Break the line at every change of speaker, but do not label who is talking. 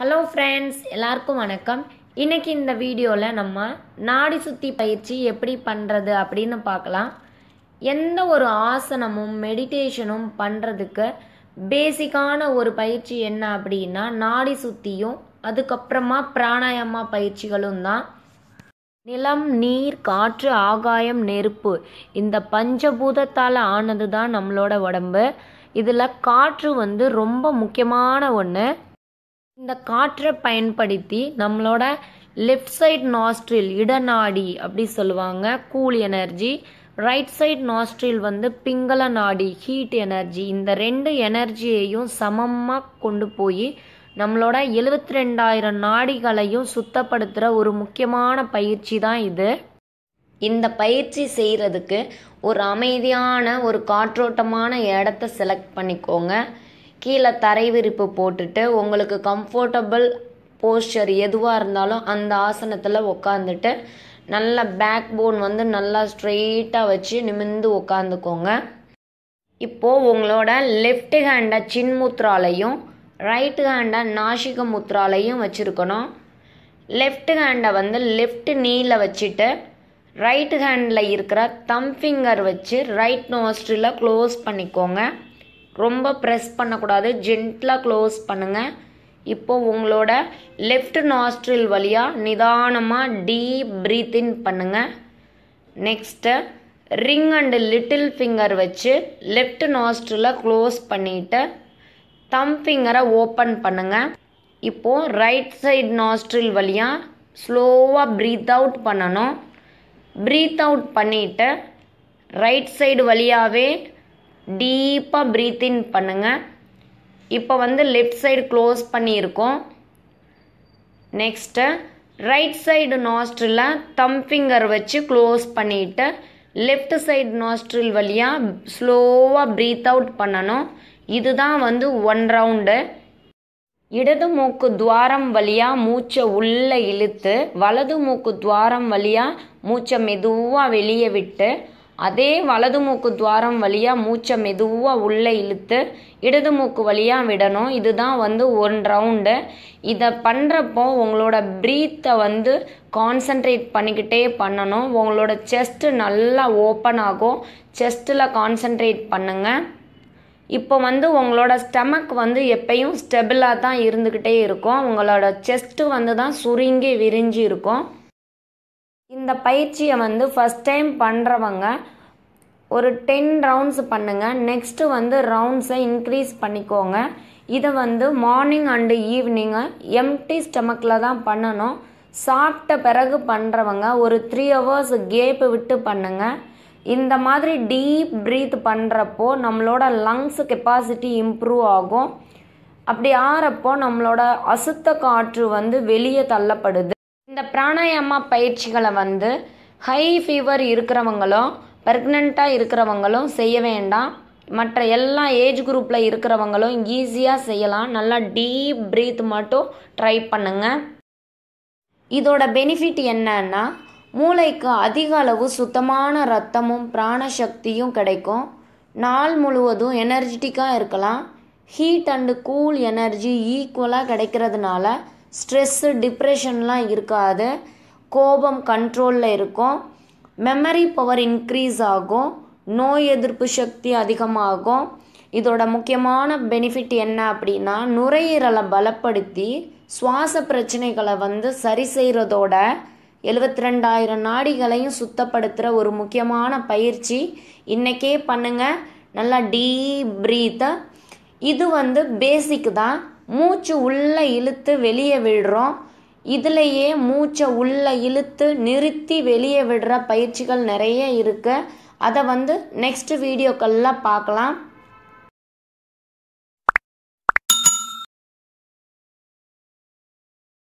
Hello friends எல்லாருக்கும் வணக்கம். இன்றைக்கி இந்த வீடியோவில் நம்ம நாடி சுற்றி பயிற்சி எப்படி பண்ணுறது அப்படின்னு பார்க்கலாம். எந்த ஒரு ஆசனமும் மெடிடேஷனும் பண்ணுறதுக்கு பேசிக்கான ஒரு பயிற்சி என்ன அப்படின்னா நாடி சுற்றியும் அதுக்கப்புறமா பிராணாயாமா பயிற்சிகளும் தான். நிலம் நீர் காற்று ஆகாயம் நெருப்பு இந்த பஞ்சபூதத்தால் ஆனது தான் நம்மளோட உடம்பு. இதில் காற்று வந்து ரொம்ப முக்கியமான ஒன்று இந்த காற்றை பயன்படுத்தி நம்மளோட லெஃப்ட் சைட் நாஸ்ட்ரில் இடநாடி அப்படி சொல்லுவாங்க. Cool energy right side nostril வந்து பிங்கள நாடி ஹீட் எனர்ஜி இந்த ரெண்டு எனர்ஜியையும் சமமாக கொண்டு போய் நம்மளோட எழுவத்தி ரெண்டாயிரம் நாடிகளையும் சுத்தப்படுத்துகிற ஒரு முக்கியமான பயிற்சி தான் இது. இந்த பயிற்சி செய்கிறதுக்கு ஒரு அமைதியான ஒரு காற்றோட்டமான இடத்த செலக்ட் பண்ணிக்கோங்க. கீழே தரை விரிப்பு போட்டுட்டு உங்களுக்கு கம்ஃபர்டபுள் போஸ்டர் எதுவாக இருந்தாலும் அந்த ஆசனத்தில் உக்காந்துட்டு நல்ல பேக் போன் வந்து நல்லா ஸ்ட்ரெயிட்டாக வச்சு நிமிர்ந்து உக்காந்துக்கோங்க. இப்போது உங்களோட லெஃப்ட் ஹேண்டை சின்முத்ராலையும் ரைட்டு ஹேண்டை நாசிக முத்ராலையும் வச்சுருக்கணும். லெஃப்ட் ஹேண்டை வந்து லெஃப்ட் நீல வச்சுட்டு ரைட் ஹேண்டில் இருக்கிற தம் ஃபிங்கர் வச்சு ரைட் நோஸ்டில் க்ளோஸ் பண்ணிக்கோங்க. ரொம்ப ப்ரெஸ் பண்ணக்கூடாது. ஜென்டிலாக க்ளோஸ் பண்ணுங்கள் இப்போ உங்களோட லெஃப்ட் நாஸ்ட்ரில் வழியாக நிதானமாக டீப் ப்ரீத் இன் பண்ணுங்கள் next ring and little finger வச்சு லெஃப்ட் நாஸ்ட்ரில் க்ளோஸ் பண்ணிவிட்டு தம் ஃபிங்கரை ஓப்பன் பண்ணுங்கள் இப்போது ரைட் சைட் நாஸ்ட்ரில் வழியாக ஸ்லோவாக ப்ரீத் அவுட் பண்ணணும். ப்ரீத் அவுட் பண்ணிவிட்டு ரைட் சைடு வழியாகவே டீப்பாக ப்ரீத் இன் பண்ணுங்கள் இப்போ வந்து லெஃப்ட் சைடு க்ளோஸ் பண்ணியிருக்கோம். Next right side nostril thumb finger வச்சு க்ளோஸ் பண்ணிவிட்டு லெஃப்ட் சைடு நாஸ்ட்ரில் வழியாக ஸ்லோவாக ப்ரீத் அவுட் பண்ணணும். இதுதான் வந்து ஒன் ரவுண்டு இடது மூக்கு துவாரம் வழியாக மூச்சை உள்ளே இழுத்து வலது மூக்கு துவாரம் வழியாக மூச்சை மெதுவாக வெளியே விட்டு அதே வலது மூக்கு துவாரம் வழியாக மூச்சை மெதுவாக உள்ளே இழுத்து இடது மூக்கு வழியாக விடணும். இதுதான் வந்து ஒன் ரவுண்டு இதை பண்ணுறப்போ உங்களோட ப்ரீத்தை வந்து கான்சன்ட்ரேட் பண்ணிக்கிட்டே பண்ணணும். உங்களோட செஸ்ட்டு நல்லா ஓப்பன் ஆகும். செஸ்ட்டில் கான்சன்ட்ரேட் பண்ணுங்கள் இப்போ வந்து உங்களோட ஸ்டமக் வந்து எப்பயும் ஸ்டெபிளாக தான் இருந்துக்கிட்டே இருக்கும். உங்களோட செஸ்ட்டு வந்து தான் சுருங்கி விரிஞ்சு இருக்கும். இந்த பயிற்சியை வந்து ஃபஸ்ட் டைம் பண்ணுறவங்க ஒரு டென் ரவுண்ட்ஸ் பண்ணுங்கள் நெக்ஸ்ட்டு வந்து ரவுண்ட்ஸை இன்க்ரீஸ் பண்ணிக்கோங்க. இதை வந்து மார்னிங் அண்டு ஈவினிங்கு எம்டி ஸ்டமக்கில் தான் பண்ணணும். சாப்பிட்ட பிறகு பண்ணுறவங்க ஒரு த்ரீ ஹவர்ஸ் கேப்பு விட்டு பண்ணுங்கள் இந்த மாதிரி டீப் ப்ரீத் பண்ணுறப்போ நம்மளோட லங்ஸ் கெப்பாசிட்டி இம்ப்ரூவ் ஆகும். அப்படி ஆறப்போ நம்மளோட அசுத்த காற்று வந்து வெளியே தள்ளப்படுது. இந்த பிராணாயாமா பயிற்சிகளை வந்து ஹை ஃபீவர் இருக்கிறவங்களும் ப்ரெக்னெண்ட்டாக இருக்கிறவங்களும் செய்ய வேண்டாம். மற்ற எல்லா ஏஜ் குரூப்பில் இருக்கிறவங்களும் ஈஸியாக செய்யலாம். நல்லா டீப் ப்ரீத் மட்டும் ட்ரை பண்ணுங்கள் இதோட பெனிஃபிட் என்னன்னா மூளைக்கு அதிக அளவு சுத்தமான ரத்தமும் பிராணசக்தியும் கிடைக்கும். நாள் முழுவதும் எனர்ஜெட்டிக்காக இருக்கலாம். ஹீட் அண்டு கூல் எனர்ஜி ஈக்குவலாக கிடைக்கிறதுனால ஸ்ட்ரெஸ்ஸு டிப்ரெஷன்லாம் இருக்காது. கோபம் கண்ட்ரோலில் இருக்கும். மெமரி பவர் இன்க்ரீஸ் ஆகும். நோய் எதிர்ப்பு சக்தி அதிகமாகும். இதோட முக்கியமான பெனிஃபிட் என்ன அப்படின்னா நுரையீரலை பலப்படுத்தி சுவாச பிரச்சனைகளை வந்து சரி செய்கிறதோட எழுபத்தி ரெண்டாயிரம் நாடிகளையும் சுத்தப்படுத்துகிற ஒரு முக்கியமான பயிற்சி இன்றைக்கே பண்ணுங்கள் நல்லா டீப் ப்ரீத்தை இது வந்து பேசிக் தான். மூச்சு உள்ளே இழுத்து வெளியே விடுறோம். இதுலேயே மூச்சை உள்ளே இழுத்து நிறுத்தி வெளியே விடுற பயிற்சிகள் நிறைய இருக்குது அதை வந்து நெக்ஸ்ட் வீடியோக்கள்லாம் பார்க்கலாம்.